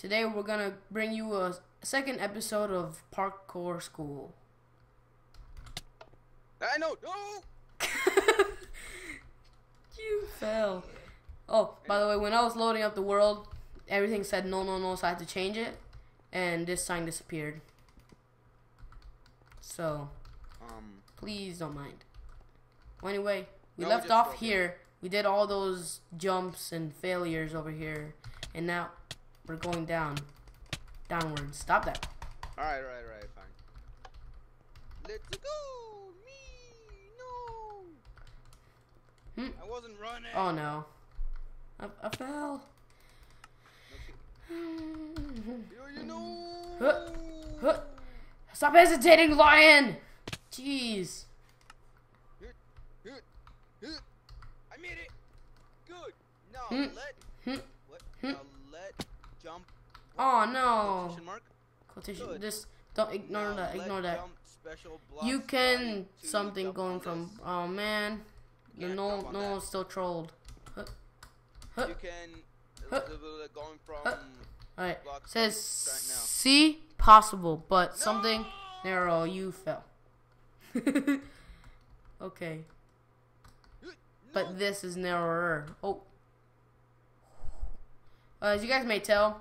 Today we're gonna bring you a second episode of Parkour School. I know. No. you fell. Oh, by the way, when I was loading up the world, everything said no, no, no, so I had to change it, and this sign disappeared. So, Um. please don't mind. Well, anyway, we No, left just off broke it. here. We did all those jumps and failures over here, and now we're going down, downward. Stop that. All right, right, right. Fine. Let's go. Me. No. Hmm. I wasn't running. Oh no, I, I fell. You, you know. Huh. Huh. Stop hesitating, lion! Jeez. I made it. Good. Now Hmm. let. Hmm. What? Hmm. Now. Oh no. Quotation mark. Quotation. Good. Just don't ignore Now that. Ignore that. jump special blocks You can something going from. this. Oh man, you know no that. one's still trolled. Huh. Huh. You can Huh. uh, uh, going from. Huh. All right. Says. C possible, but something narrow. You fell. okay, No. but this is narrower. Oh. Uh, as you guys may tell,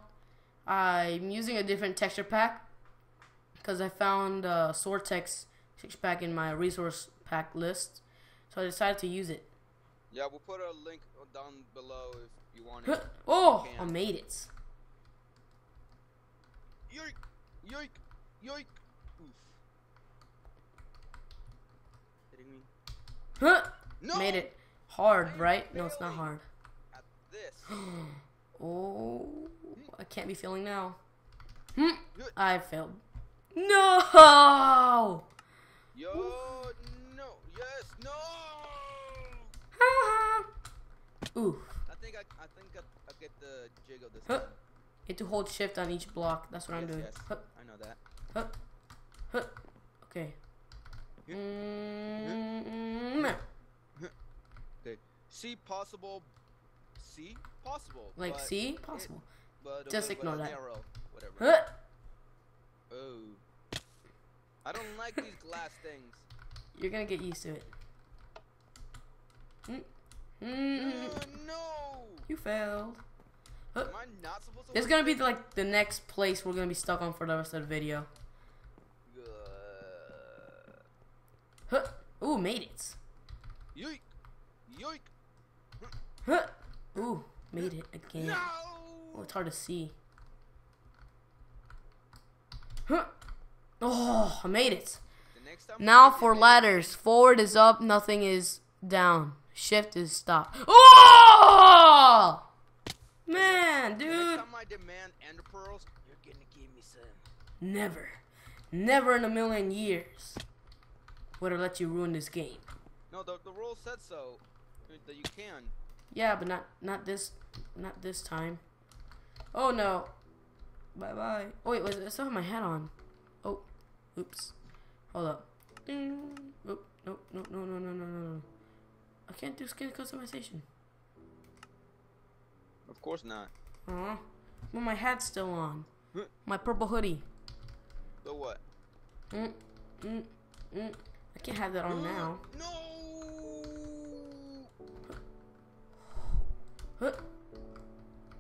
I'm using a different texture pack because I found uh, Sortex texture pack in my resource pack list, so I decided to use it. Yeah, we'll put a link down below if you want it. Oh, I made it. Yoik! Yoik! Yoik! Oof. Hitting me. Huh. No! Made it hard, right? No, it's not hard. At this. Oh, I can't be failing now. Hmm. I failed. No! Yo! No! Yes! No! Ooh. I think I, I think I, I get the jig of this. Huh. time. You have to hold shift on each block. That's what I'm doing. yes. Huh. I know that. Huh. Huh. Okay. Yeah. Mm, Okay. See possible. See possible. like, but see? it- Possible. But Just but- ignore but that. Narrow. Whatever. Huh. Oh. I don't like these glass things. You're gonna get used to it. Mm. Mm. Uh, no. You failed. Huh. Am I not supposed to? This is gonna be like the next place we're gonna be stuck on for the rest of the video. Uh, Huh. Ooh, made it. yoik! Yoik! Huh. Ooh, made it again. No! Oh, it's hard to see. Huh. Oh, I made it. The next time Now for ladders. Forward is up, nothing is down. Shift is stop. Oh! Man, dude. time I demand ender pearls, you're gonna give me some. Never. Never in a million years would I let you ruin this game. No, the the rule said so. That you can. Yeah, but not not this not this time. Oh no. Bye bye. Oh wait, wait, I still have my hat on. Oh, oops. Hold up. Ding. Oop. Nope. No. No. No. No. No. No. No. I can't do skin customization. Of course not. Aw. Well, my hat's still on. My purple hoodie. So what? Mm, mm, mm. I can't have that on now. No. Huh.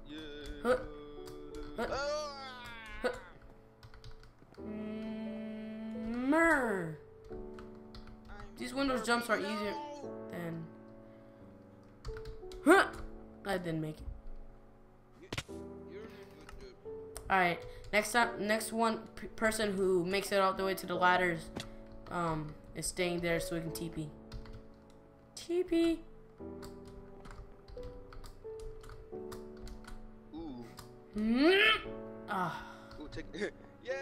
Yeah. Huh. Huh. Ah. Huh. These Windows jumps are easier than. Huh. I didn't make it. All right. Next time, next one person who makes it all the way to the ladders, um, is staying there so we can TP. TP. Mm. Ah, Ooh. Yay!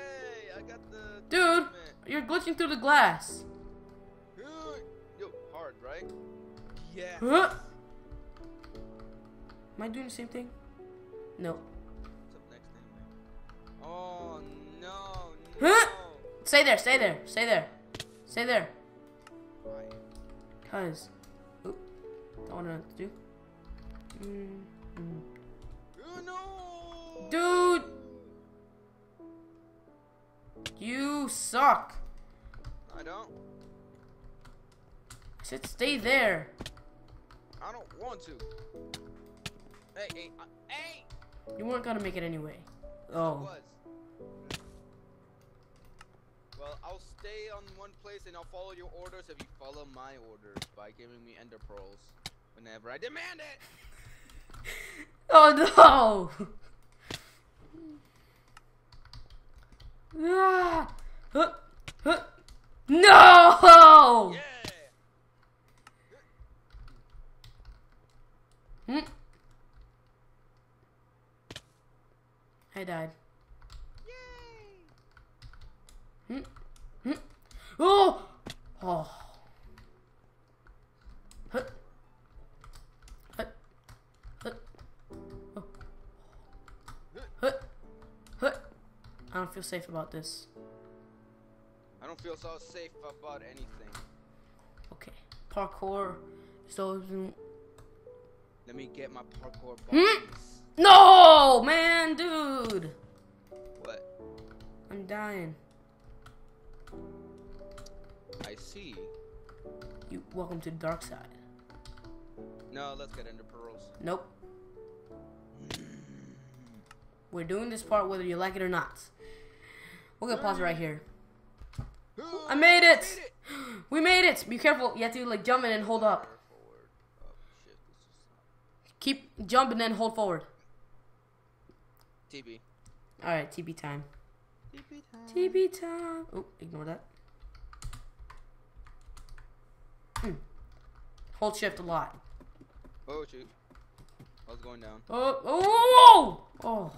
I got the. dude, you're glitching through the glass. Yo, hard, right? Yeah. Huh? Am I doing the same thing? No. What's up next thing. Oh no, Huh? Stay there. Stay there. Stay there. Stay there. Why? Cause, oop, don't know what to do. Mm, mm. Oh, no. Dude, You suck. I don't. I said stay there. I don't want to. Hey, hey, uh, hey! You weren't gonna make it anyway. Oh. Well, I'll stay on one place and I'll follow your orders if you follow my orders by giving me ender pearls whenever I demand it. Oh no! Ah! Huh! Huh! No! Yeah. Hmm. I died. Yay! Hmm. Hmm. Oh! Oh. Feel safe about this. I don't feel so safe about anything. Okay. Parkour. So Let me get my parkour Hmm? No, man, dude. What? I'm dying. I see. You welcome to the dark side. No, let's get ender pearls. Nope. We're doing this part whether you like it or not. We're gonna pause right here. I made it! We made it! Be careful. You have to like jump in and hold up. Forward. Shit! This Keep jump and then hold forward. TP. Alright, TP time. TP time. TP time. Oh, ignore that. Hmm. Hold shift a lot. Oh shoot! I was going down. Oh, oh, oh!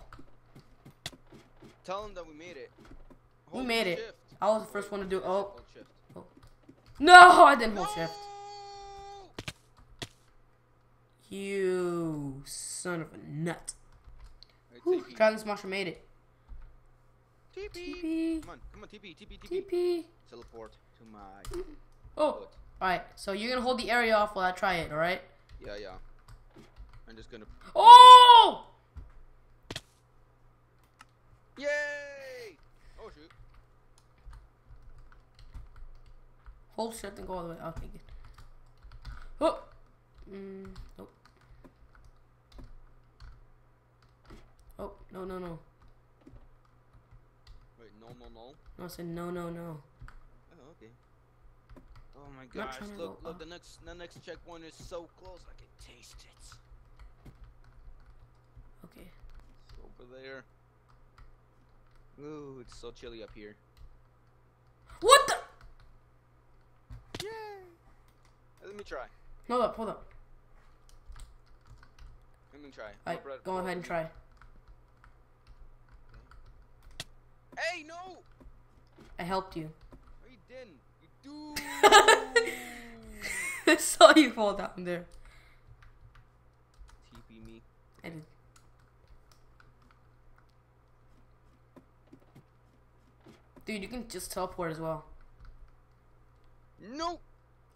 Tell them that we made it. We made it. shift. I was the first one to do. Oh, Hold oh. no! I didn't hold shift. You son of a nut. Whew, TP. Made it. TP. TP. Come on, come on, TP, TP, TP. TP. Teleport to my Oh, foot. alright. So you're gonna hold the area off while I try it, alright? Yeah, yeah. I'm just gonna. Oh! Yay! Oh shoot! Hold shift and go all the way. Okay, good. Oh! Mm, nope. Oh, no, no, no. Wait, no, no, no. No, I said no, no, no. Oh, okay. Oh my gosh! Look, look, up. the next, the next checkpoint is so close. I can taste it. Okay. It's over there. Ooh, it's so chilly up here. What the? Yay! Let me try. Hold up, hold up. Let me try. Alright, Go, ahead and try. Hey, no! I helped you. No, you didn't. You do. I saw you fall down there. TP me. I did. Dude, you can just teleport as well. No.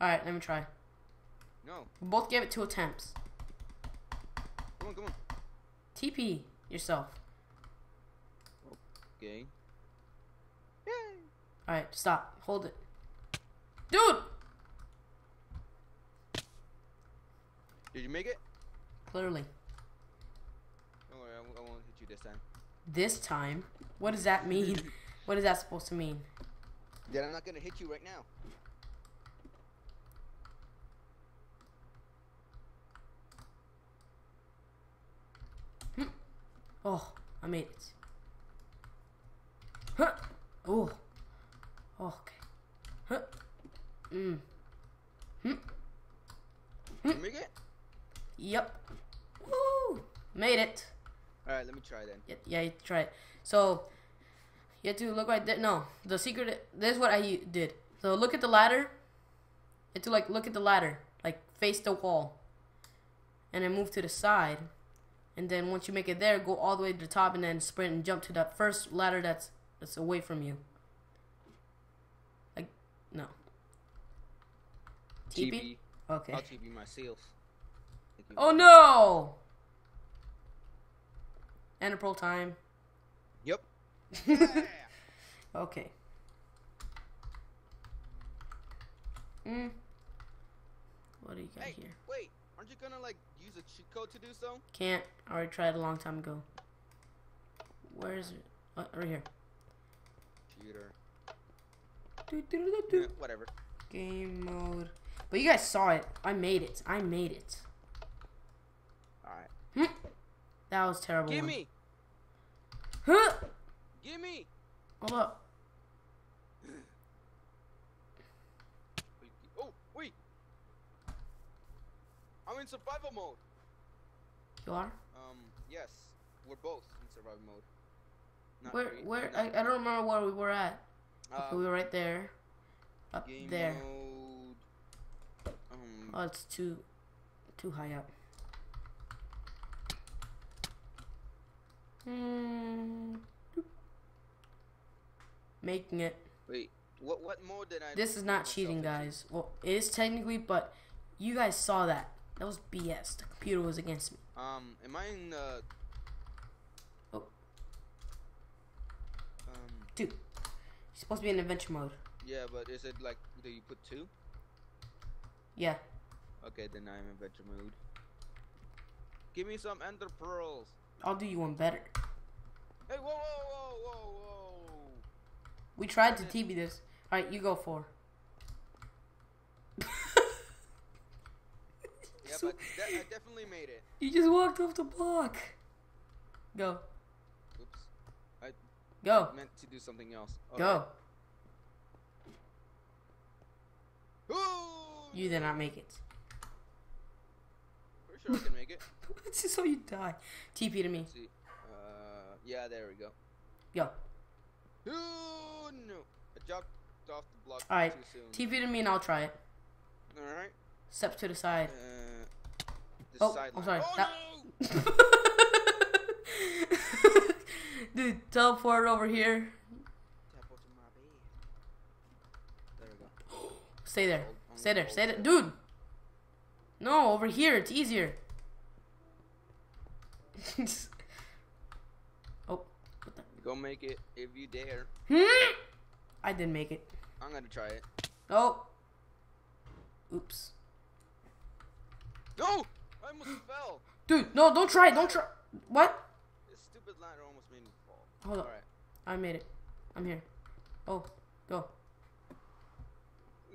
Alright, let me try. No. We both gave it two attempts. Come on, come on. TP yourself. Okay. Yay! Alright, stop. Hold it. Dude! Did you make it? Clearly. Don't worry, I won't- I won't hit you this time. This time? What does that mean? what is that supposed to mean? Then I'm not gonna hit you right now. Oh, I made it. Huh. Oh. Okay. Huh. Mm. Hmm. you make it? Yep. Woo! Made it. All right, let me try then. Yeah, yeah, you try it. So you have to look right there. No, the secret. This is what I did. So look at the ladder. You have to like look at the ladder, like face the wall, and then move to the side. And then once you make it there, go all the way to the top, and then sprint and jump to that first ladder that's that's away from you. Like no. TP. Okay. I'll TP my seals. Oh no! Ender pearl time. Yep. Okay. Mm. What do you got Hey, here? wait. Aren't you gonna like use a cheat code to do so? Can't. I already tried a long time ago. Where is it? Uh, right here. Cheater. Do, do, do, Yeah, whatever. Game mode. But you guys saw it. I made it. I made it. Alright. That was terrible. Gimme! Huh? Give me! Hold up. Wait, Oh, wait! I'm in survival mode. You are? Um, yes. We're both in survival mode. Not Where? Where? I, I don't remember where we were at. Okay, Uh, we were right there. Up game there. mode. Um, Oh, it's too, too high up. Hmm. Making it. wait. What what mode did I? This is not cheating, into? guys. Well, it is technically, but you guys saw that. That was BS. The computer was against me. Um, am I in uh? Oh. Um, Dude, you're supposed to be in adventure mode. yeah, but is it like do you put two? Yeah. Okay, then I'm in adventure mode. Give me some ender pearls. I'll do you one better. Hey, whoa, whoa, whoa, whoa, whoa! We tried to TP this. Alright, you go for. Yeah, So- but de- I definitely made it. You just walked off the block. Go. Oops. I Go. Meant to do something else. Go. Ooh! You did not make it. Pretty sure I can make it. Let's just so you die. TP to me. Uh, yeah, there we go. Go. Ooh, no. I jumped off the block Alright, too soon. TP to me and I'll try it. Alright. Step to the side. Uh, Oh, sideline. I'm sorry. Oh, That- no! Dude, teleport over here. Tap onto my bed. There we go. Stay there. Stay there. Stay there. Dude! No, over here. It's easier. oh. What the? Go make it if you dare. Hmm? I didn't make it. I'm gonna try it. Oh. Oops. No! Almost fell. Dude, no, don't try. It. Don't try. What? This stupid ladder almost made me fall. Hold on. Alright. I made it. I'm here. Oh, go.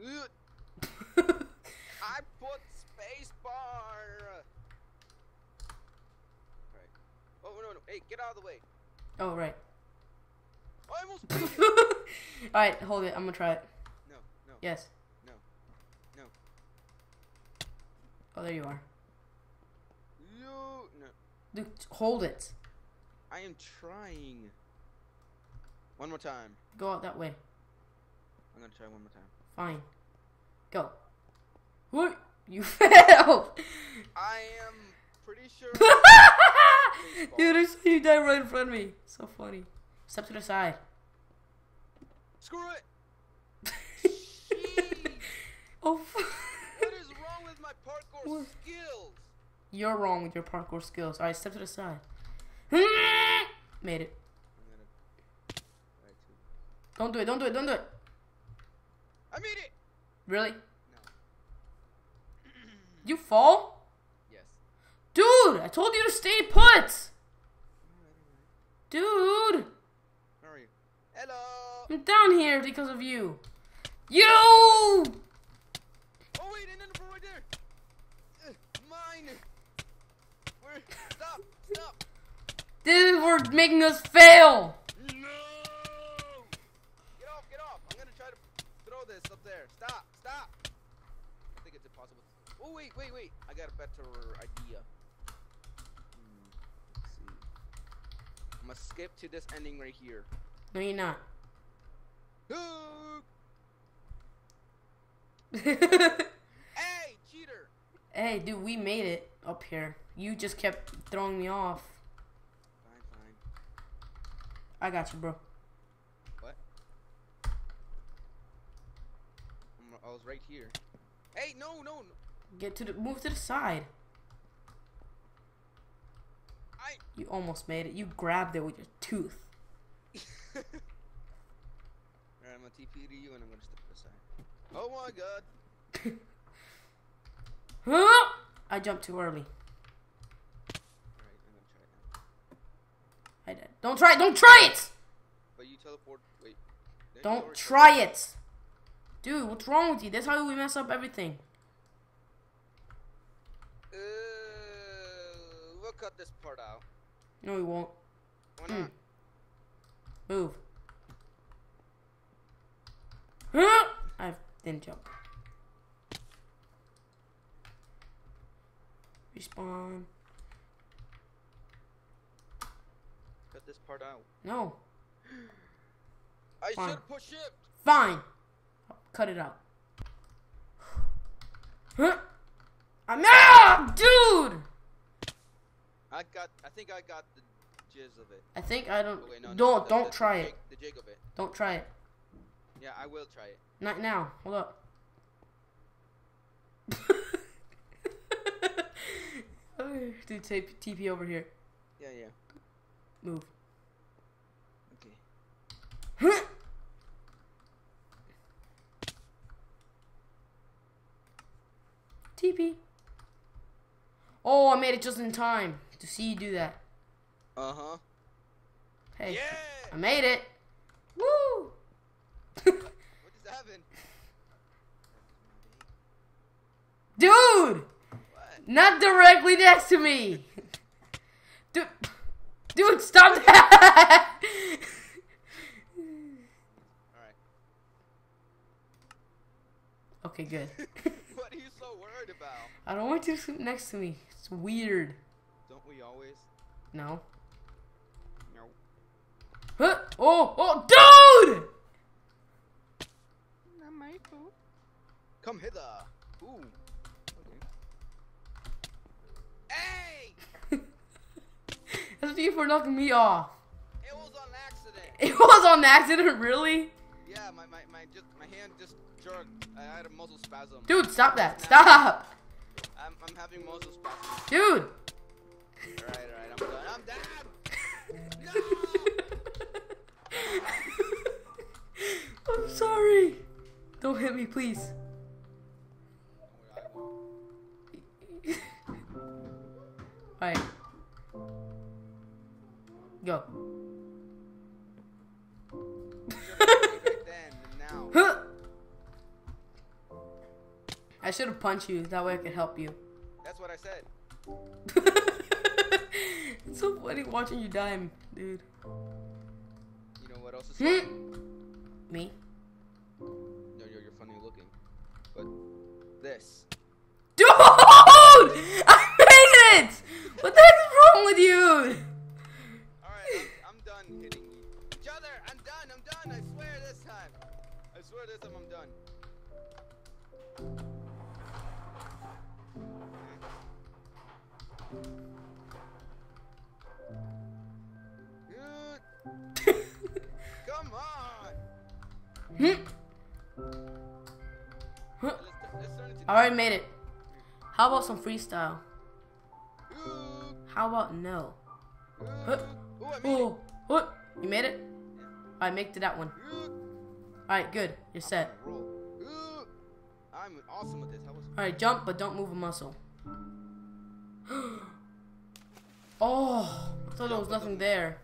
I put space bar. Right. Oh no no! Hey, get out of the way! oh, right. I almost beat it. Alright, hold it. I'm gonna try it. No no Yes. No. No. Oh, there you are. No. Dude, hold it. I am trying. One more time. Go out that way. I'm gonna try one more time. Fine. Go. What? You failed! I am pretty sure. Dude, I saw you die right in front of me. So funny. Step to the side. Screw it! Oh, what is wrong with my parkour What? skills? You're wrong with your parkour skills. Alright, step to the side. Made it. I'm gonna try to. Don't do it, don't do it, don't do it. I made it. Really? No. You fall? Yes. Dude, I told you to stay put! Dude, Where are you? Hello. I'm down here because of you. You! Oh wait, and then the right there. Ugh, mine. Where? Stop! Stop! Dude, we're making us fail! No! Get off! Get off! I'm gonna try to throw this up there. Stop! Stop! I think it's impossible. Oh wait, wait, wait! I got a better idea. Hmm, let's see. I'm gonna skip to this ending right here. No, you're not. hey, cheater! hey, dude, we made it up here. You just kept throwing me off. Fine, fine. I got you, bro. What? I'm, I was right here. Hey, no, no, no. Get to the move to the side. I. You almost made it. You grabbed it with your tooth. Alright, I'm gonna TP to you and I'm gonna step aside. Oh my god. Huh? I jumped too early. Alright, I'm gonna try it now. I did. Don't try it. Don't try it. But you teleport. Wait. Don't try it. Dude, what's wrong with you? That's how we mess up everything. Uh, we'll cut this part out. No, we won't. Why Hmm. not? Move. Huh? I didn't jump. Respawn. This part out. No. I Fine. should push it. Fine. Cut it out. Huh? I'm out, dude. I got. I think I got the jizz of it. I think I don't. Oh, wait, no, no, don't the- don't the- try the it. The jig of it. Don't try it. Yeah, I will try it. Not now. Hold up. Dude, TP over here. Yeah, yeah. Move. Okay. TP. Oh, I made it just in time to see you do that. Uh huh. Hey, Yeah. I made it. Woo! What just happened? Dude, What? not directly next to me. Dude, dude, stop that. All right. okay, good. what are you so worried about? I don't want you to sleep next to me. It's weird. Don't we always? No. No. Huh? Oh, oh, dude! Not my fault. Come hither. Ooh. Okay. Hey! That's you for knocking me off. It was on accident. It was on accident, really? Yeah, my, my, my just my hand just I had a muscle spasm. Dude, stop that. Stop. I'm, I'm having muscle spasm. Dude. Alright, alright, I'm done. I'm done. No! I'm sorry. Don't hit me, please. Should have you. That way I can help you. That's what I said. it's so funny watching you die, dude. You know what else is Hmm. funny? Me? No, you're, you're funny looking. But this. Dude! I made it! What the heck is wrong with you? Alright, I'm, I'm done hitting each other. I'm done. I'm done. I swear this time. I swear this time I'm done. Come on. Hmm. Huh. Let's, let's turn it to I already made it. How about some freestyle? How about no? Huh. ooh, I made it. Oh, what? You made it? Alright, make to that one. Alright, good. You're set. I'm awesome at this. Alright, jump, but don't move a muscle. oh, I thought there was nothing there.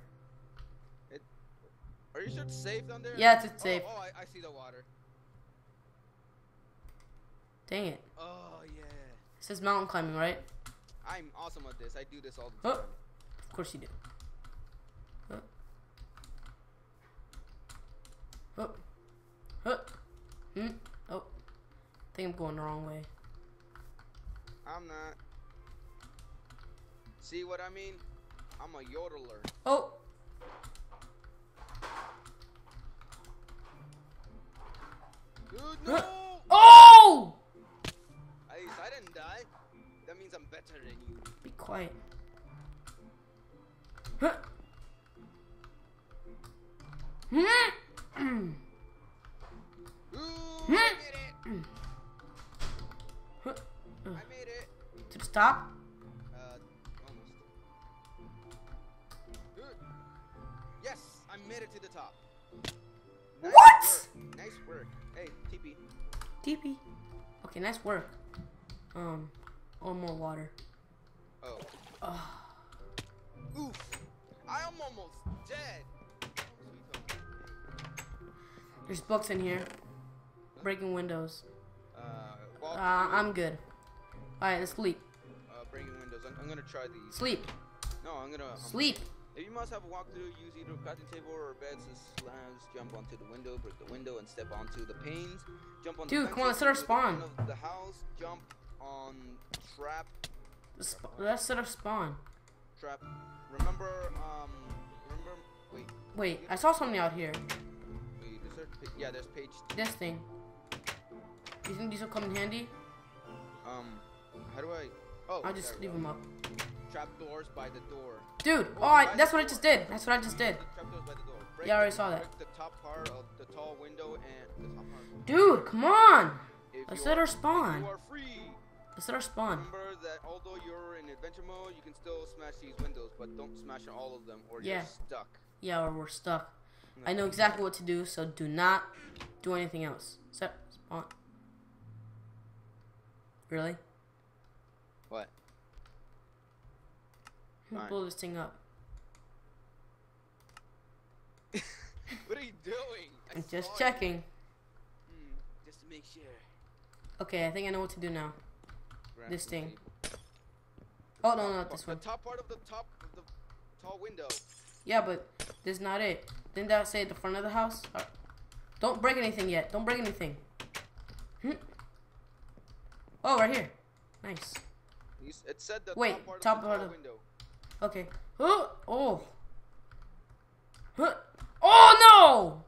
Are you sure it's safe down there? Yeah, it's- it's Oh, safe. Oh, I, I see the water. Dang it. Oh yeah. It says mountain climbing, right? I'm awesome at this. I do this all the Huh? time. Of course you do. Huh. Huh. Huh. Hmm. Oh. I think I'm going the wrong way. I'm not. See what I mean? I'm a yodeler. Oh. Dude, no! Oh! At least I didn't die. That means I'm better than you. Be quiet. Huh. Hmm. Ooh, Hmm. I made it! Huh. I made it! To work. Um, or more water. Oh. Oh, Oof. I am almost dead. There's books in here. Breaking windows. Uh, Uh, I'm good. Alright, let's sleep. uh, breaking windows. I'm, I'm gonna try these. Sleep. No, I'm gonna. um, Sleep. If you must have a walkthrough, use either a crafting table or beds as slabs. Jump onto the window, break the window, and step onto the panes. Jump on Dude, the come on, let's set our the spawn. Of the house. Jump on trap. Let's, sp- let's set up spawn. Trap. Remember, um, remember. Wait, Wait, I saw something out here. wait. There? Yeah, there's page. This thing. You think these will come in handy? Um, how do I? Oh, I'll just leave them up. Trap doors by the door. Dude, Oh, I, that's what I just did. That's what I just did. The trap doors by the door. Break Yeah, I already saw that. The top part of the tall window and the top part. Dude, come on. Let's set our spawn. You are free. Let's set our spawn. Remember that although you're in adventure mode, you can still smash these windows, but don't smash all of them or Yeah. you're stuck. Yeah, or we're stuck. I know exactly what to do, so do not do anything else. Set spawn. Really? What? I'm gonna blow this thing up. What are you doing? I I'm just checking. Hmm, just to make sure. Okay, I think I know what to do now. Grab This thing. Oh, no, not this one. The top part of the top of the tall window. Yeah, but this is not it. Didn't that say at the front of the house? Uh, Don't break anything yet. Don't break anything. Hmm. Oh, right here. Nice. It said the Wait, top part top of the part tall of- window. Okay. Oh, oh. Oh no!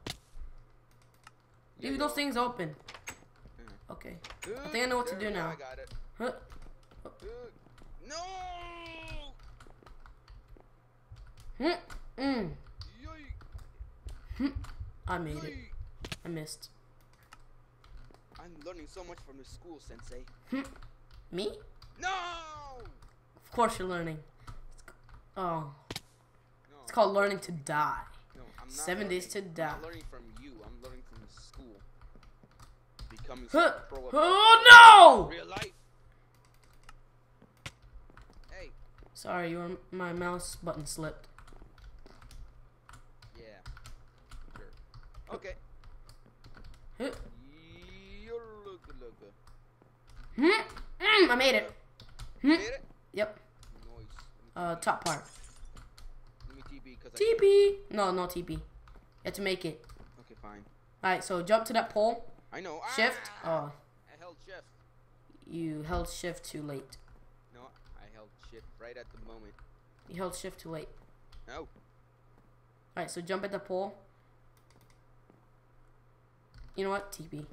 Yeah, Leave those yo. things open. Okay. I think I know what to do now. I got it. Huh. No! Hmm. Mm. Hmm. I made it. I missed. I'm learning so much from this school, Sensei. Hmm. Me? No! Of course you're learning. Oh, No, it's called learning to die. no, I'm not Seven learning. days to die. I'm learning from you. I'm learning from the school. Becoming Huh. pro Oh no! real life. Hey, Sorry, your my mouse button slipped. yeah. Sure. Okay. Huh. Hmm. Mm, I made it. Hmm. Made it? Yep. Uh, top part. Let me TP. TP. No, no TP. You have to make it. Okay, fine. All right, so jump to that pole. I know. Shift. Ah! Oh, I held shift. you held shift too late. No, I held shift right at the moment. You held shift too late. No. All right, so jump at the pole. You know what? TP.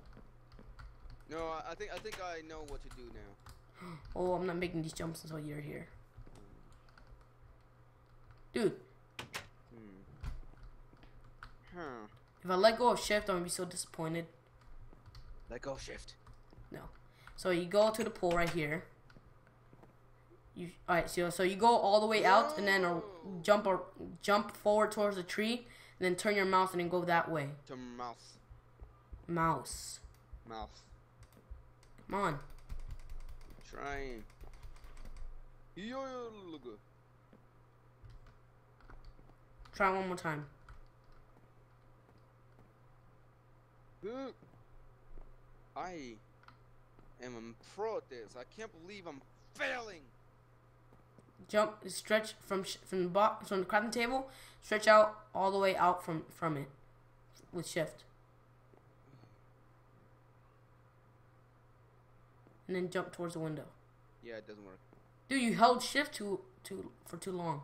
No, I I think I think I know what to do now. Oh, I'm not making these jumps until you're here. Dude, Hmm. Huh. if I let go of shift, I'm gonna be so disappointed. Let go shift. No. So you go to the pole right here. You all right? So so you go all the way out and then No. jump or jump forward towards the tree, and then turn your mouse and then go that way. To mouse. Mouse. Mouth. Come on. Trying. Yo, Yolugulugu. Try one more time. I am a pro at this. I can't believe I'm failing. Jump. Stretch from from the box from the crafting table. Stretch out all the way out from from it with shift. And then jump towards the window. Yeah, it doesn't work. Dude, you held shift too too for too long.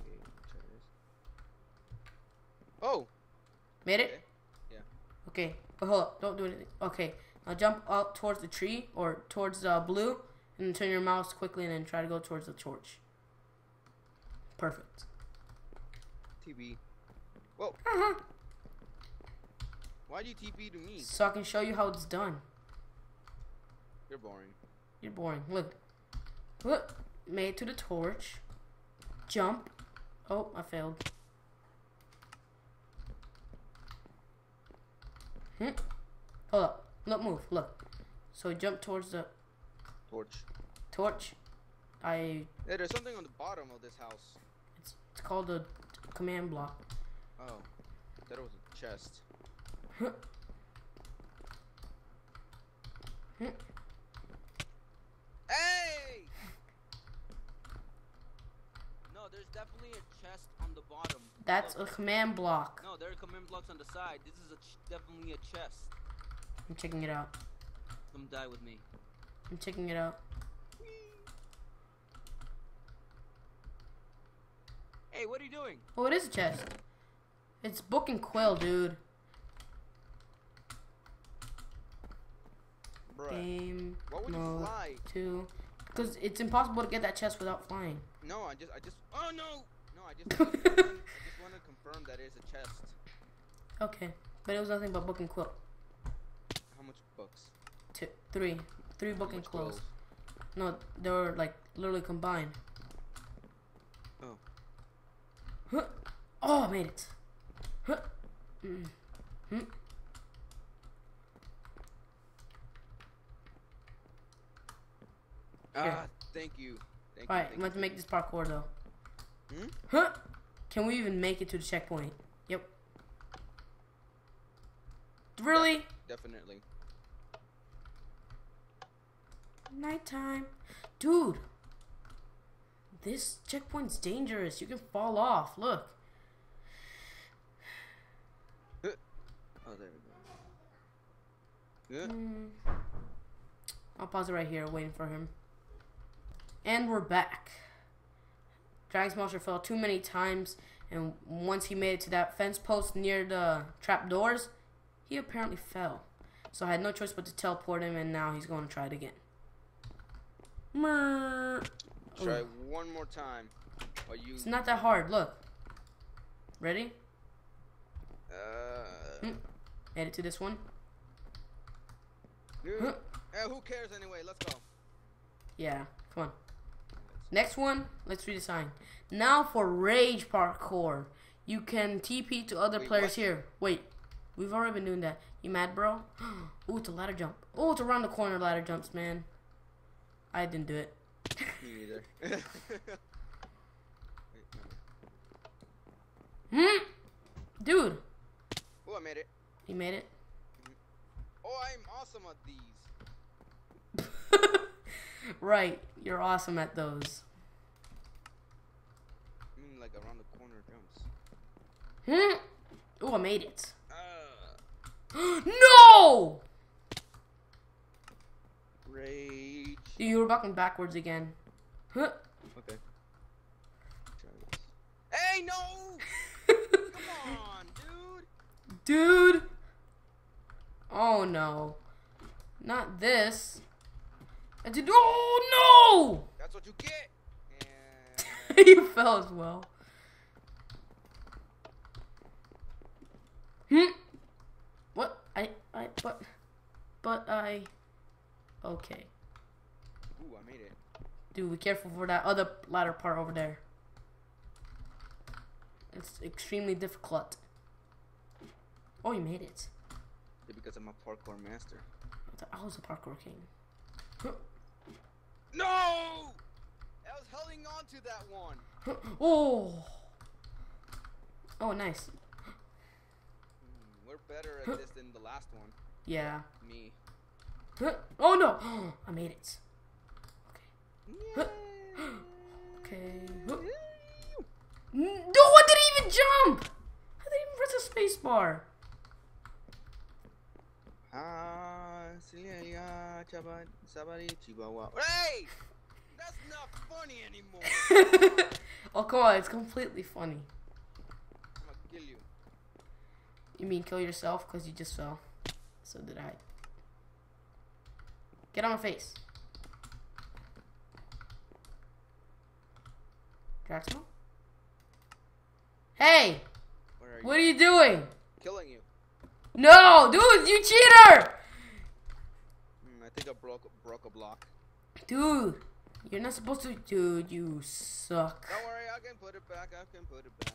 Okay, try this. Oh, Made it? Okay. Yeah. Okay. But hold up. Don't do anything. Okay. Now jump out towards the tree or towards the blue and turn your mouse quickly and then try to go towards the torch. Perfect. TP. Whoa, Uh-huh. why'd you TP to me? So I can show you how it's done. You're boring. You're boring. Look. Look. Made to the torch. jump. Oh, I failed. Hmm. Hold up. Look, move. Look. So jump towards the Torch. torch. I. Hey, there's something on the bottom of this house. It's, it's called a command block. Oh, it was a chest. Huh. Hmm. Hey! No, there's definitely a chest on the bottom. That's a command block. No, there are command blocks on the side. This is a ch- definitely a chest. I'm checking it out. Come die with me. I'm checking it out. Hey, what are you doing? Oh, it is a chest. It's book and quill, dude. Bruh. Game Why would you fly? two. Because it's impossible to get that chest without flying. No, I just, I just, oh no! No, I just, I just want to confirm that it's a chest. Okay, but it was nothing but book and quill. How much books? Two, three, three book How and clothes? No, they were like literally combined. Oh. Huh. Oh, I made it. Huh. Mm. Hmm. Ah, thank you. Thank All you. I'm about to make this parkour though. Hmm? Huh? Can we even make it to the checkpoint? Yep. Really? Definitely. Nighttime. Dude. This checkpoint's dangerous. You can fall off. Look. Oh, there we go. Yeah. Mm. I'll pause it right here, waiting for him. And we're back. DragonSmosher fell too many times, and once he made it to that fence post near the trap doors, he apparently fell. So I had no choice but to teleport him, and now he's going to try it again. Mer- Try Ooh. one more time. Are you? It's not that hard. Look. Ready? Uh. Hmm. Made it to this one. yeah. Huh. Eh, who cares anyway? Let's go. Yeah, come on. Next one, let's read the sign. Now for Rage Parkour. You can TP to other Wait, players what? here. Wait, we've already been doing that. You mad, bro? Ooh, it's a ladder jump. Oh, it's around the corner ladder jumps, man. I didn't do it. Me neither. Hmm? Dude, oh, I made it. he made it. Oh, I'm awesome at these. right, you're awesome at those. I mean, like around the corner jumps. Hmm? Oh, I made it. Uh, no! rage. Dude, you were walking backwards again. Huh? Okay. Hey, no! Come on, dude. Dude! Oh no. Not this. I did. Oh no! That's what you get. And you fell as well. Hmm? What? I. I. But. But I. Okay. ooh, I made it. Dude, be careful for that other ladder part over there. It's extremely difficult. Oh, you made it. Yeah, because I'm a parkour master. I was a parkour king. No! I was holding on to that one. Oh. Oh, nice. Hmm, we're better at this than the last one. Yeah. Me. Oh no! I made it. Yay. Okay. No one didn't even jump! I didn't even press a space bar. Ah, Celia, Chaba, Sabari, Chihuahua. Hey! That's not funny anymore. oh, come on. It's completely funny. I'm gonna kill you. You mean kill yourself because you just fell? So did I. Get on my face. Draxmo? Hey! Where are you? What are you doing? Killing you. No! Dude, you cheater! Hmm, I think I broke broke a block. Dude, you're not supposed to. Dude, you suck. Don't worry, I'll can put it back. I can put it back.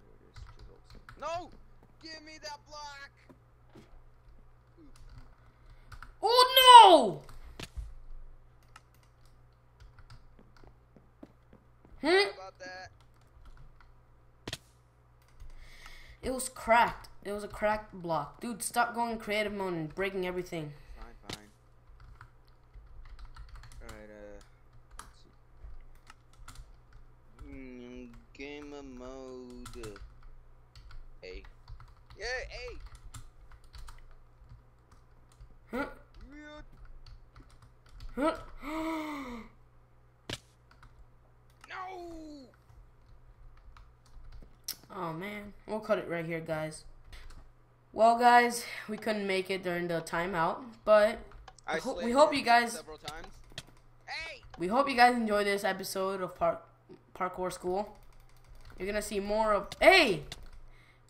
There it is. No! Give me that block! Oh no! Hmm? that. It was cracked. It was a cracked block. Dude, stop going creative mode and breaking everything. Fine, fine. Alright, uh. Let's see. Mm, game mode. A. Yeah, A! Huh? Huh? No! Oh man, we'll cut it right here, guys. Well, guys, we couldn't make it during the timeout, but I ho- we hope you guys- several times. Hey! we hope you guys enjoy this episode of Park Parkour School. You're gonna see more of hey.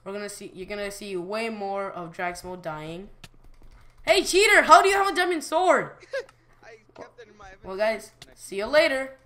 We're gonna see. You're gonna see way more of Draxmo dying. Hey, cheater! How do you have a diamond sword? I kept it in my Well, guys, see you later.